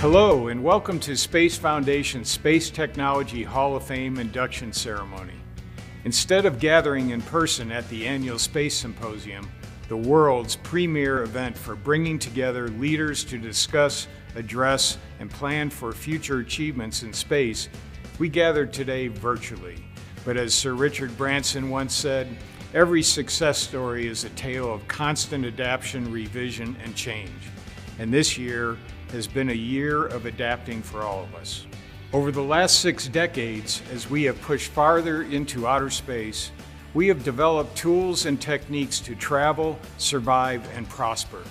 Hello, and welcome to Space Foundation's Space Technology Hall of Fame induction ceremony. Instead of gathering in person at the annual Space Symposium, the world's premier event for bringing together leaders to discuss, address, and plan for future achievements in space, we gathered today virtually. But as Sir Richard Branson once said, every success story is a tale of constant adaptation, revision, and change. And this year has been a year of adapting for all of us. Over the last six decades, as we have pushed farther into outer space, we have developed tools and techniques to travel, survive, and prosper.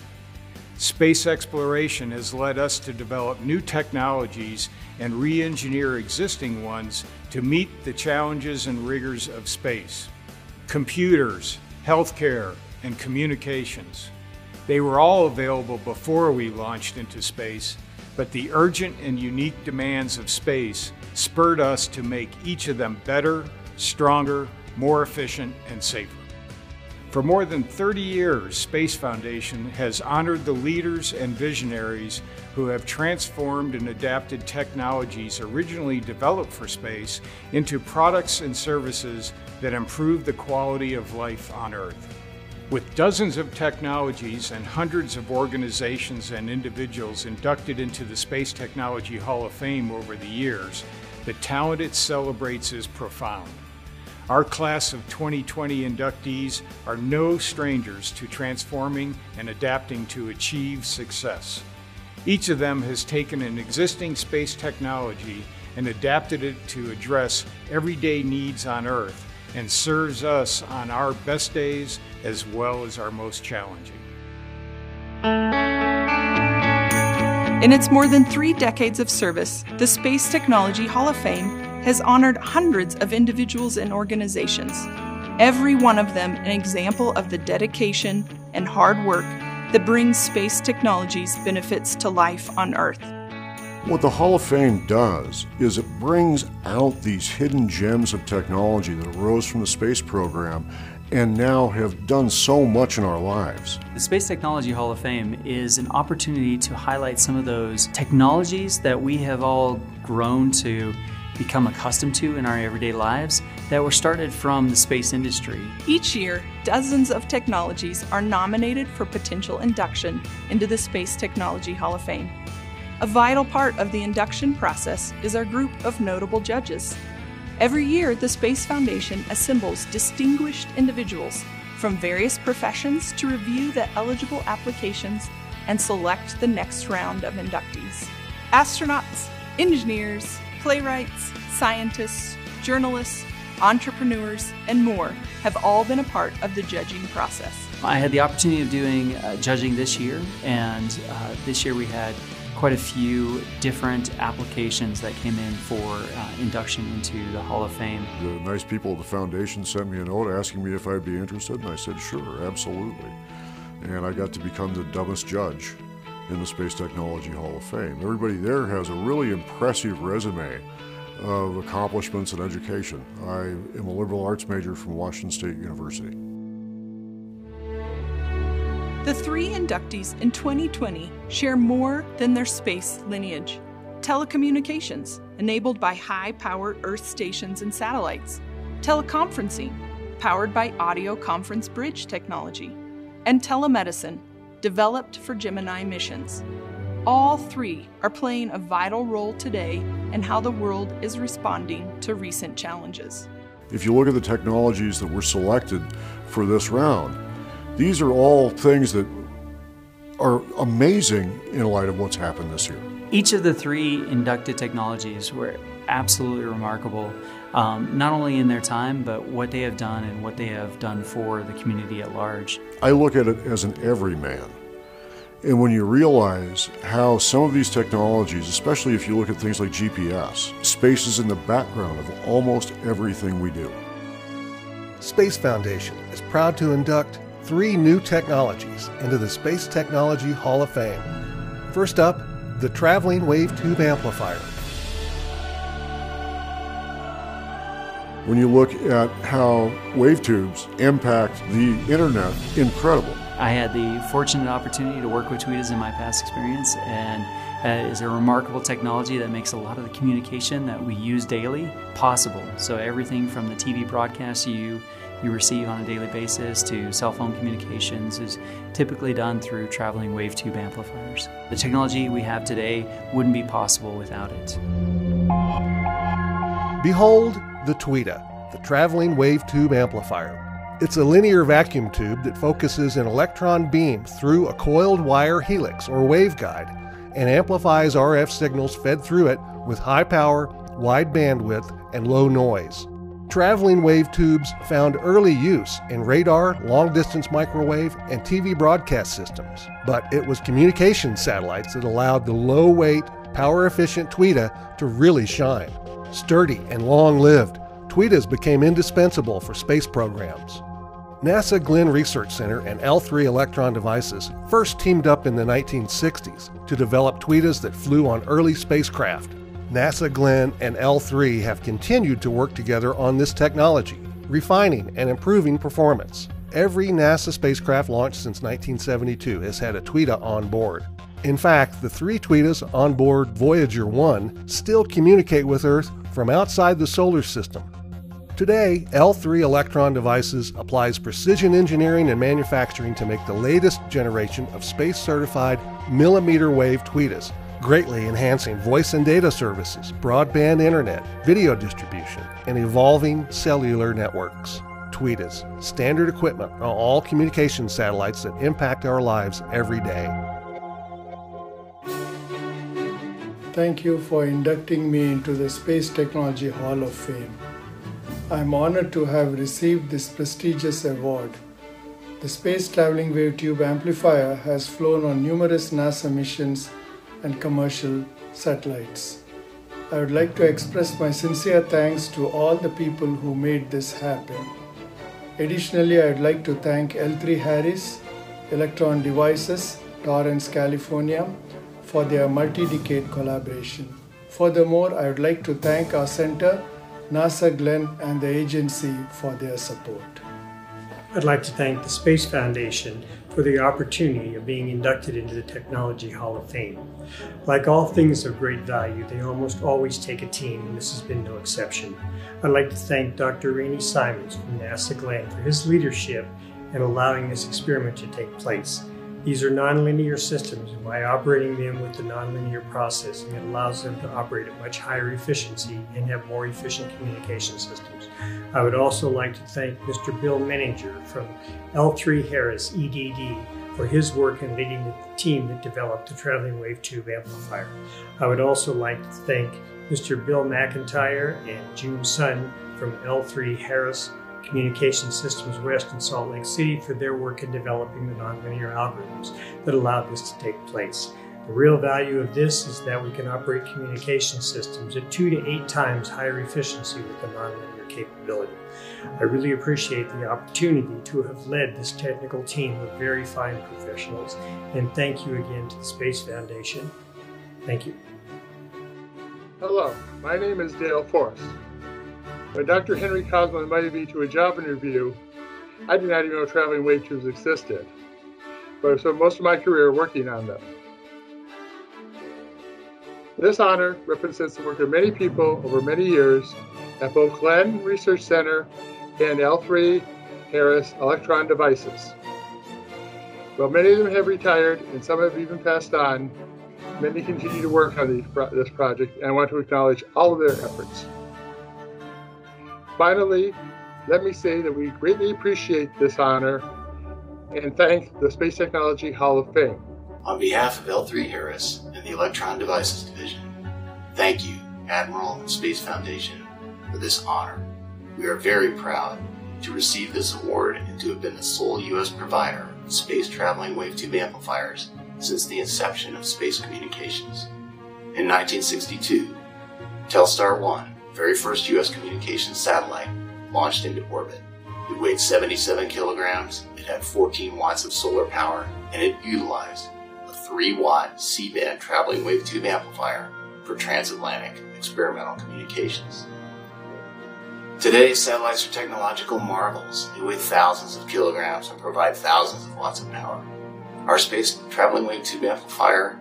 Space exploration has led us to develop new technologies and re engineer existing ones to meet the challenges and rigors of space. Computers, healthcare, and communications. They were all available before we launched into space, but the urgent and unique demands of space spurred us to make each of them better, stronger, more efficient, and safer. For more than 30 years, Space Foundation has honored the leaders and visionaries who have transformed and adapted technologies originally developed for space into products and services that improve the quality of life on Earth. With dozens of technologies and hundreds of organizations and individuals inducted into the Space Technology Hall of Fame over the years, the talent it celebrates is profound. Our class of 2020 inductees are no strangers to transforming and adapting to achieve success. Each of them has taken an existing space technology and adapted it to address everyday needs on Earth and serves us on our best days as well as our most challenging. In its more than three decades of service, the Space Technology Hall of Fame has honored hundreds of individuals and organizations, every one of them an example of the dedication and hard work that brings space technology's benefits to life on Earth. What the Hall of Fame does is it brings out these hidden gems of technology that arose from the space program and now have done so much in our lives. The Space Technology Hall of Fame is an opportunity to highlight some of those technologies that we have all grown to become accustomed to in our everyday lives that were started from the space industry. Each year, dozens of technologies are nominated for potential induction into the Space Technology Hall of Fame. A vital part of the induction process is our group of notable judges. Every year, the Space Foundation assembles distinguished individuals from various professions to review the eligible applications and select the next round of inductees. Astronauts, engineers, playwrights, scientists, journalists, entrepreneurs, and more have all been a part of the judging process. I had the opportunity of doing uh, judging this year, and uh, this year we had quite a few different applications that came in for uh, induction into the Hall of Fame. The nice people at the foundation sent me a note asking me if I'd be interested, and I said, sure, absolutely. And I got to become the dumbest judge in the Space Technology Hall of Fame. Everybody there has a really impressive resume of accomplishments and education. I am a liberal arts major from Washington State University. The three inductees in 2020 share more than their space lineage telecommunications, enabled by high powered Earth stations and satellites, teleconferencing, powered by audio conference bridge technology, and telemedicine, developed for Gemini missions. All three are playing a vital role today in how the world is responding to recent challenges. If you look at the technologies that were selected for this round, these are all things that are amazing in light of what's happened this year. Each of the three inducted technologies were absolutely remarkable, um, not only in their time, but what they have done and what they have done for the community at large. I look at it as an everyman. And when you realize how some of these technologies, especially if you look at things like GPS, space is in the background of almost everything we do. Space Foundation is proud to induct three new technologies into the Space Technology Hall of Fame. First up, the Traveling Wave Tube Amplifier. When you look at how wave tubes impact the internet, incredible. I had the fortunate opportunity to work with Tweeters in my past experience, and uh, is a remarkable technology that makes a lot of the communication that we use daily possible. So everything from the TV broadcasts you you receive on a daily basis to cell phone communications is typically done through traveling wave tube amplifiers. The technology we have today wouldn't be possible without it. Behold the Tweeta, the traveling wave tube amplifier. It's a linear vacuum tube that focuses an electron beam through a coiled wire helix or waveguide and amplifies RF signals fed through it with high power, wide bandwidth, and low noise. Traveling wave tubes found early use in radar, long distance microwave, and TV broadcast systems, but it was communication satellites that allowed the low weight, power efficient Tweeta to really shine. Sturdy and long lived, Tweetas became indispensable for space programs. NASA Glenn Research Center and L3 Electron Devices first teamed up in the 1960s to develop Tweetas that flew on early spacecraft. NASA Glenn and L3 have continued to work together on this technology, refining and improving performance. Every NASA spacecraft launched since 1972 has had a Tweeta on board. In fact, the three Tweetas on board Voyager 1 still communicate with Earth from outside the solar system Today, L3 Electron Devices applies precision engineering and manufacturing to make the latest generation of space certified millimeter wave tweetas, greatly enhancing voice and data services, broadband internet, video distribution, and evolving cellular networks. Tweetas, standard equipment on all communication satellites that impact our lives every day. Thank you for inducting me into the Space Technology Hall of Fame. I am honored to have received this prestigious award. The Space Traveling Wave Tube Amplifier has flown on numerous NASA missions and commercial satellites. I would like to express my sincere thanks to all the people who made this happen. Additionally, I would like to thank L3 Harris, Electron Devices, Torrance, California, for their multi decade collaboration. Furthermore, I would like to thank our center NASA Glenn and the agency for their support. I'd like to thank the Space Foundation for the opportunity of being inducted into the Technology Hall of Fame. Like all things of great value, they almost always take a team, and this has been no exception. I'd like to thank Dr. Rainee Simons from NASA Glenn for his leadership in allowing this experiment to take place. These are nonlinear systems, and by operating them with the nonlinear processing, it allows them to operate at much higher efficiency and have more efficient communication systems. I would also like to thank Mr. Bill Menninger from L3 Harris EDD for his work in leading the team that developed the traveling wave tube amplifier. I would also like to thank Mr. Bill McIntyre and June Sun from L3 Harris Communication Systems West in Salt Lake City for their work in developing the nonlinear algorithms that allowed this to take place. The real value of this is that we can operate communication systems at two to eight times higher efficiency with the nonlinear capability. I really appreciate the opportunity to have led this technical team of very fine professionals, and thank you again to the Space Foundation. Thank you. Hello, my name is Dale Forrest. When Dr. Henry Kosmahl invited me to a job interview, I did not even know traveling wave tubes existed, but I spent most of my career working on them. This honor represents the work of many people over many years at both Glenn Research Center and L3 Harris Electron Devices. While many of them have retired and some have even passed on, many continue to work on this project, and I want to acknowledge all of their efforts. Finally, let me say that we greatly appreciate this honor and thank the Space Technology Hall of Fame. On behalf of L3 Harris and the Electron Devices Division, thank you, Admiral Space Foundation, for this honor. We are very proud to receive this award and to have been the sole U.S. provider of space traveling wave tube amplifiers since the inception of space communications. In 1962, Telstar 1 very first U.S. communications satellite launched into orbit. It weighed 77 kilograms, it had 14 watts of solar power, and it utilized a 3 watt C band traveling wave tube amplifier for transatlantic experimental communications. Today, satellites are technological marvels. They weigh thousands of kilograms and provide thousands of watts of power. Our space traveling wave tube amplifier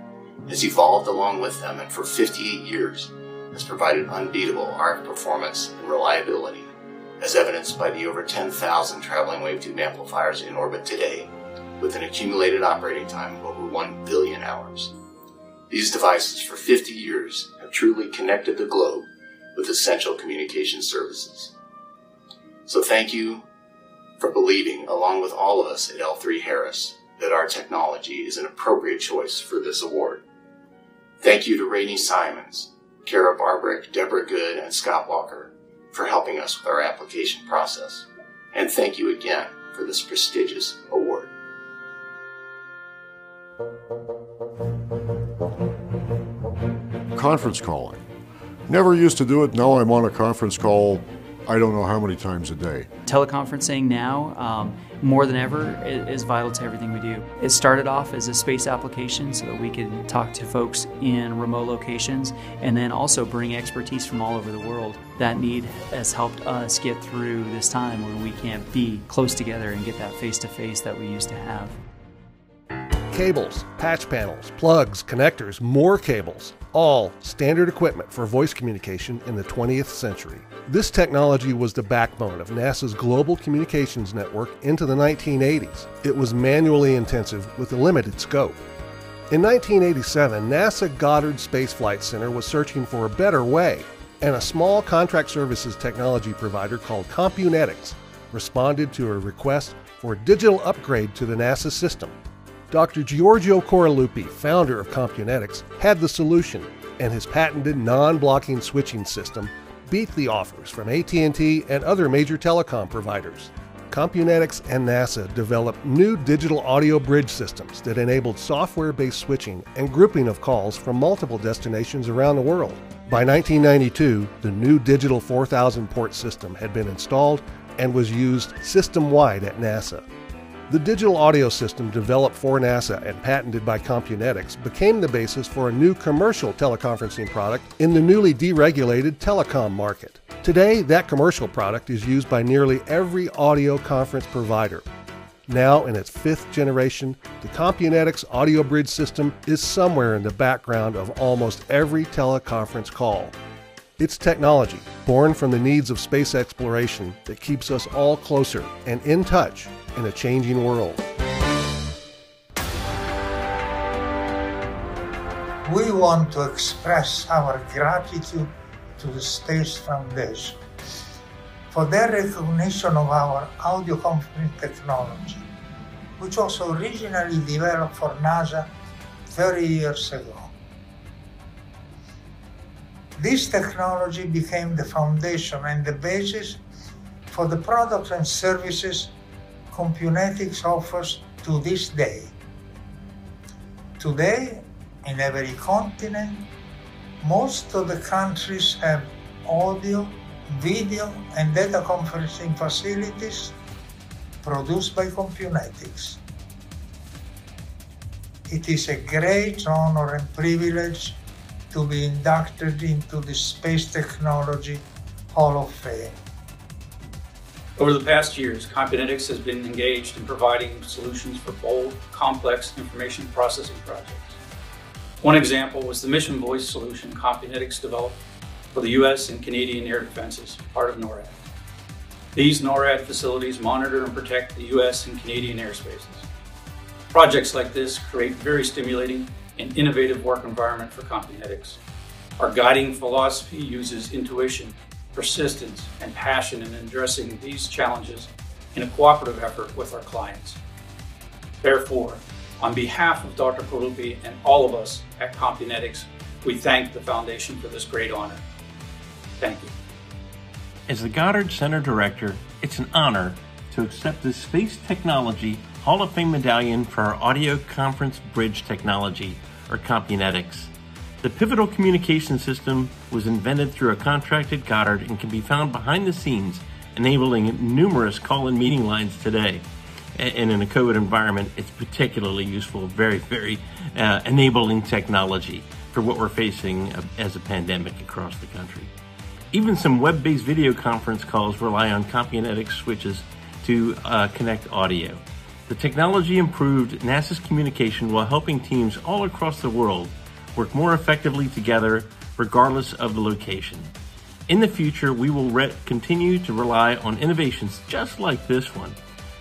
has evolved along with them and for 58 years has provided unbeatable RF performance and reliability, as evidenced by the over 10,000 traveling wave tube amplifiers in orbit today, with an accumulated operating time of over 1 billion hours. These devices for 50 years have truly connected the globe with essential communication services. So thank you for believing, along with all of us at L3 Harris, that our technology is an appropriate choice for this award. Thank you to Rainee Simons, Kara Barbrick, Deborah Good, and Scott Walker for helping us with our application process. And thank you again for this prestigious award. Conference calling. Never used to do it. Now I'm on a conference call I don't know how many times a day. Teleconferencing now, um, more than ever, is vital to everything we do. It started off as a space application so that we could talk to folks in remote locations and then also bring expertise from all over the world. That need has helped us get through this time when we can't be close together and get that face to face that we used to have cables, patch panels, plugs, connectors, more cables, all standard equipment for voice communication in the 20th century. This technology was the backbone of NASA's global communications network into the 1980s. It was manually intensive with a limited scope. In 1987, NASA Goddard Space Flight Center was searching for a better way, and a small contract services technology provider called Compunetics responded to a request for a digital upgrade to the NASA system. Dr. Giorgio Coraluppi, founder of Compunetics, had the solution, and his patented non-blocking switching system beat the offers from AT&T and other major telecom providers. Compunetics and NASA developed new digital audio bridge systems that enabled software-based switching and grouping of calls from multiple destinations around the world. By 1992, the new digital 4000 port system had been installed and was used system-wide at NASA. The digital audio system developed for NASA and patented by Compunetics became the basis for a new commercial teleconferencing product in the newly deregulated telecom market. Today, that commercial product is used by nearly every audio conference provider. Now, in its fifth generation, the Compunetics Audio Bridge system is somewhere in the background of almost every teleconference call. It's technology, born from the needs of space exploration, that keeps us all closer and in touch in a changing world. We want to express our gratitude to the Space Foundation for their recognition of our audio conferencing technology, which was originally developed for NASA 30 years ago. This technology became the foundation and the basis for the products and services Compunetics offers to this day. Today, in every continent, most of the countries have audio, video, and data conferencing facilities produced by Compunetics. It is a great honor and privilege to be inducted into the Space Technology Hall of Fame. Over the past years, Compunetics has been engaged in providing solutions for bold, complex information processing projects. One example was the mission voice solution Compunetics developed for the U.S. and Canadian air defenses, part of NORAD. These NORAD facilities monitor and protect the U.S. and Canadian airspaces. Projects like this create very stimulating and innovative work environment for Compunetics. Our guiding philosophy uses intuition persistence, and passion in addressing these challenges in a cooperative effort with our clients. Therefore, on behalf of Dr. Coraluppi and all of us at Compunetics, we thank the Foundation for this great honor. Thank you. As the Goddard Center Director, it's an honor to accept the Space Technology Hall of Fame medallion for our audio conference bridge technology, or Compunetics. The Pivotal Communication System was invented through a contract at Goddard and can be found behind the scenes, enabling numerous call and meeting lines today. And in a COVID environment, it's particularly useful, very, very uh, enabling technology for what we're facing as a pandemic across the country. Even some web based video conference calls rely on Compunetics switches to uh, connect audio. The technology improved NASA's communication while helping teams all across the world work more effectively together regardless of the location. In the future, we will re- continue to rely on innovations just like this one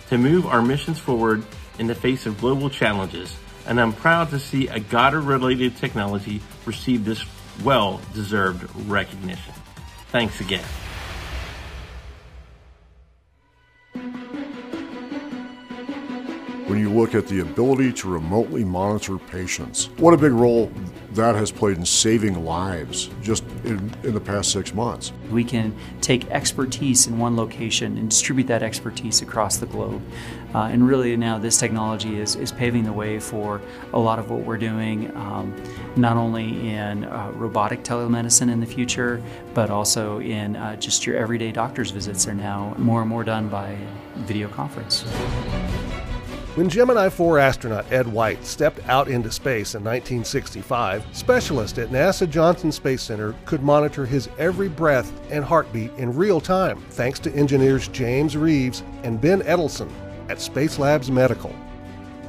to move our missions forward in the face of global challenges, and I'm proud to see a Goddard related technology receive this well deserved recognition. Thanks again. When you look at the ability to remotely monitor patients. What a big role that has played in saving lives just in, in the past six months. We can take expertise in one location and distribute that expertise across the globe. Uh, and really now this technology is, is paving the way for a lot of what we're doing, um, not only in uh, robotic telemedicine in the future, but also in uh, just your everyday doctor's visits are now more and more done by video conference. When Gemini 4 astronaut Ed White stepped out into space in 1965, specialists at NASA Johnson Space Center could monitor his every breath and heartbeat in real time thanks to engineers James Reeves and Ben Edelson at Spacelabs Medical.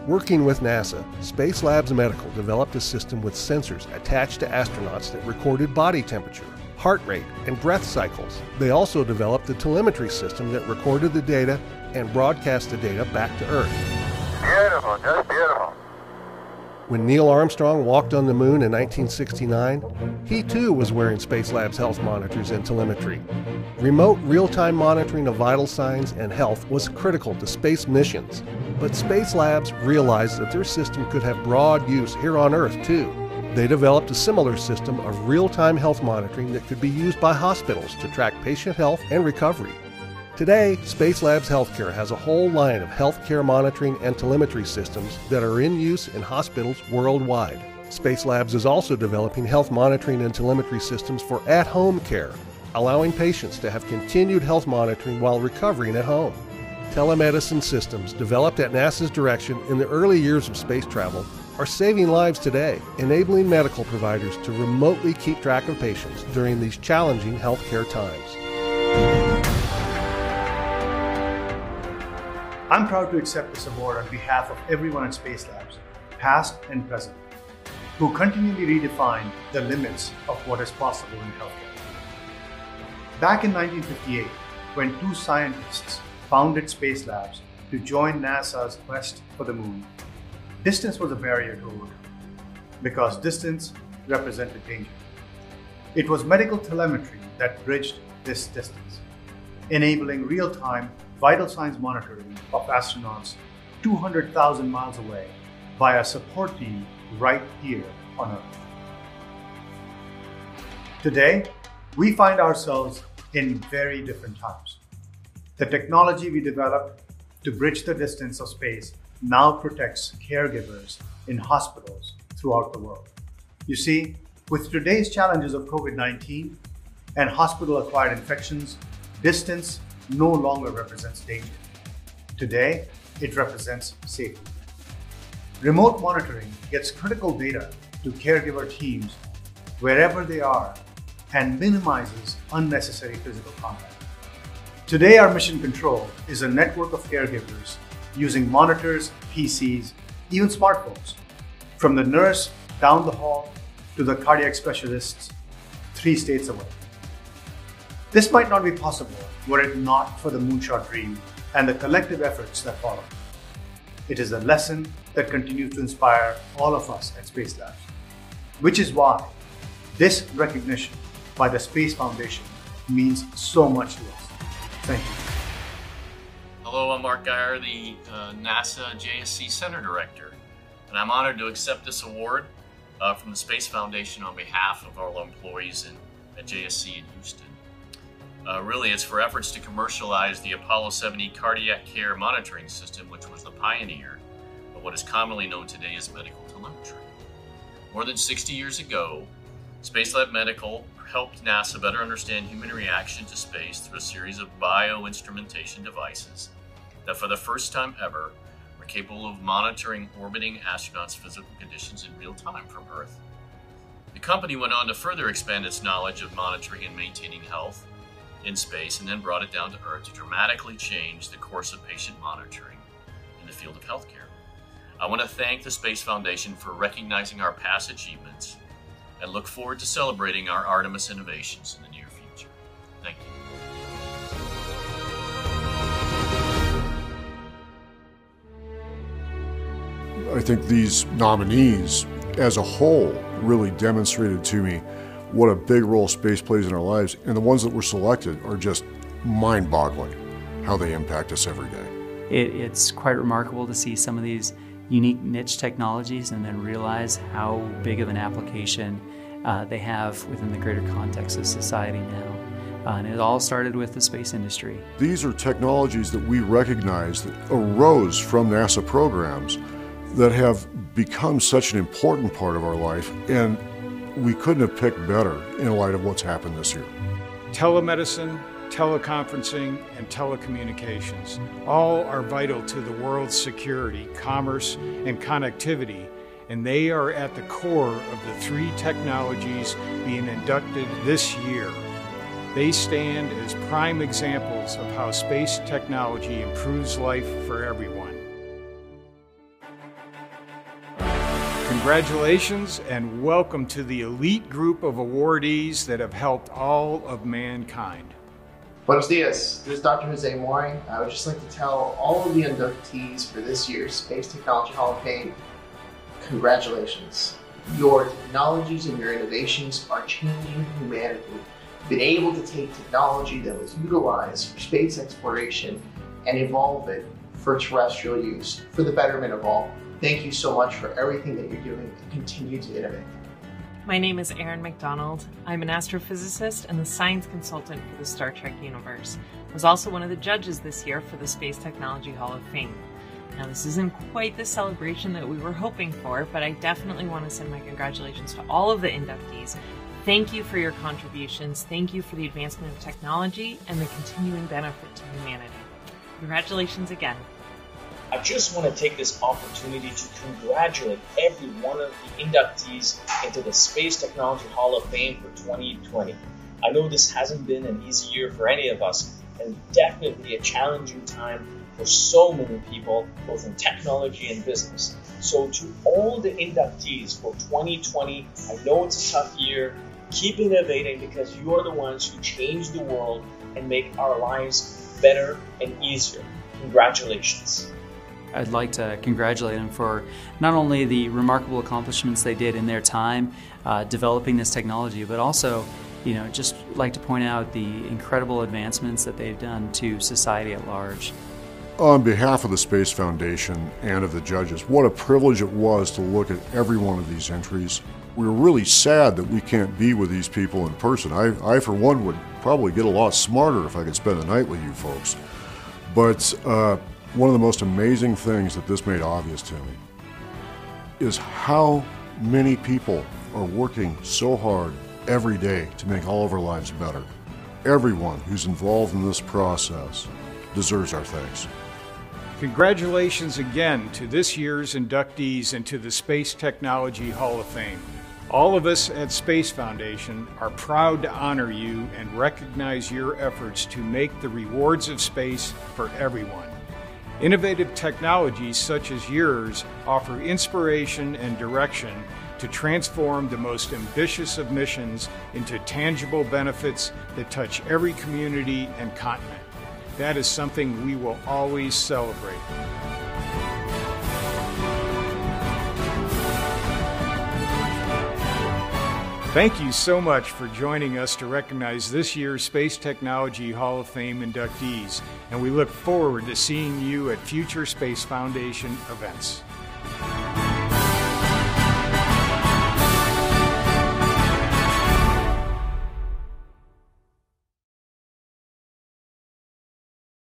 Working with NASA, Spacelabs Medical developed a system with sensors attached to astronauts that recorded body temperature, heart rate, and breath cycles. They also developed a telemetry system that recorded the data and broadcast the data back to Earth. Beautiful, just beautiful. When Neil Armstrong walked on the moon in 1969, he too was wearing Space Lab's health monitors and telemetry. Remote real time monitoring of vital signs and health was critical to space missions, but Spacelabs realized that their system could have broad use here on Earth too. They developed a similar system of real time health monitoring that could be used by hospitals to track patient health and recovery. Today, Spacelabs Healthcare has a whole line of healthcare monitoring and telemetry systems that are in use in hospitals worldwide. Spacelabs is also developing health monitoring and telemetry systems for at home care, allowing patients to have continued health monitoring while recovering at home. Telemedicine systems developed at NASA's direction in the early years of space travel are saving lives today, enabling medical providers to remotely keep track of patients during these challenging healthcare times. I'm proud to accept this award on behalf of everyone at Spacelabs, past and present, who continually redefine the limits of what is possible in healthcare. Back in 1958, when two scientists founded Spacelabs to join NASA's quest for the moon, distance was a barrier to overcome because distance represented danger. It was medical telemetry that bridged this distance, enabling real time vital signs monitoring of astronauts 200,000 miles away by a support team right here on Earth. Today, we find ourselves in very different times. The technology we developed to bridge the distance of space now protects caregivers in hospitals throughout the world. You see, with today's challenges of COVID 19 and hospital acquired infections, distance no longer represents danger. Today, it represents safety. Remote monitoring gets critical data to caregiver teams wherever they are and minimizes unnecessary physical contact. Today, our mission control is a network of caregivers using monitors, PCs, even smartphones, from the nurse down the hall to the cardiac specialists three states away. This might not be possible were it not for the Moonshot Dream and the collective efforts that followed. It is a lesson that continues to inspire all of us at Spacelabs, which is why this recognition by the Space Foundation means so much to us. Thank you. Hello, I'm Mark Geyer, the uh, NASA JSC Center Director, and I'm honored to accept this award uh, from the Space Foundation on behalf of all employees in, at JSC in Houston. Uh, really, it's for efforts to commercialize the Apollo 70 cardiac care monitoring system, which was the pioneer of what is commonly known today as medical telemetry. More than 60 years ago, Spacelab Medical helped NASA better understand human reaction to space through a series of bioinstrumentation devices that, for the first time ever, were capable of monitoring orbiting astronauts' physical conditions in real time from Earth. The company went on to further expand its knowledge of monitoring and maintaining health in space and then brought it down to Earth to dramatically change the course of patient monitoring in the field of healthcare. I want to thank the Space Foundation for recognizing our past achievements and look forward to celebrating our Artemis innovations in the near future. Thank you. I think these nominees as a whole really demonstrated to me what a big role space plays in our lives. And the ones that were selected are just mind boggling how they impact us every day. It, it's quite remarkable to see some of these unique niche technologies and then realize how big of an application uh, they have within the greater context of society now. Uh, and it all started with the space industry. These are technologies that we recognize that arose from NASA programs that have become such an important part of our life, and we couldn't have picked better in light of what's happened this year. Telemedicine, teleconferencing, and telecommunications all are vital to the world's security, commerce, and connectivity, and they are at the core of the three technologies being inducted this year. They stand as prime examples of how space technology improves life for everyone. Congratulations and welcome to the elite group of awardees that have helped all of mankind. Buenos dias. This is Dr. Jose Moy. I would just like to tell all of the inductees for this year's Space Technology Hall of Fame, congratulations. Your technologies and your innovations are changing humanity. You've been able to take technology that was utilized for space exploration and evolve it for terrestrial use for the betterment of all. Thank you so much for everything that you're doing and continue to innovate. My name is Erin Macdonald. I'm an astrophysicist and the science consultant for the Star Trek universe. I was also one of the judges this year for the Space Technology Hall of Fame. Now, this isn't quite the celebration that we were hoping for, but I definitely want to send my congratulations to all of the inductees. Thank you for your contributions. Thank you for the advancement of technology and the continuing benefit to humanity. Congratulations again. I just want to take this opportunity to congratulate every one of the inductees into the Space Technology Hall of Fame for 2020. I know this hasn't been an easy year for any of us, and definitely a challenging time for so many people, both in technology and business. So, to all the inductees for 2020, I know it's a tough year. Keep innovating because you are the ones who change the world and make our lives better and easier. Congratulations. I'd like to congratulate them for not only the remarkable accomplishments they did in their time uh, developing this technology, but also, you know, just like to point out the incredible advancements that they've done to society at large. On behalf of the Space Foundation and of the judges, what a privilege it was to look at every one of these entries. We're really sad that we can't be with these people in person. I, I for one, would probably get a lot smarter if I could spend the night with you folks. But uh, one of the most amazing things that this made obvious to me is how many people are working so hard every day to make all of our lives better. Everyone who's involved in this process deserves our thanks. Congratulations again to this year's inductees into the Space Technology Hall of Fame. All of us at Space Foundation are proud to honor you and recognize your efforts to make the rewards of space for everyone. Innovative technologies such as yours offer inspiration and direction to transform the most ambitious of missions into tangible benefits that touch every community and continent. That is something we will always celebrate. Thank you so much for joining us to recognize this year's Space Technology Hall of Fame inductees, and we look forward to seeing you at future Space Foundation events.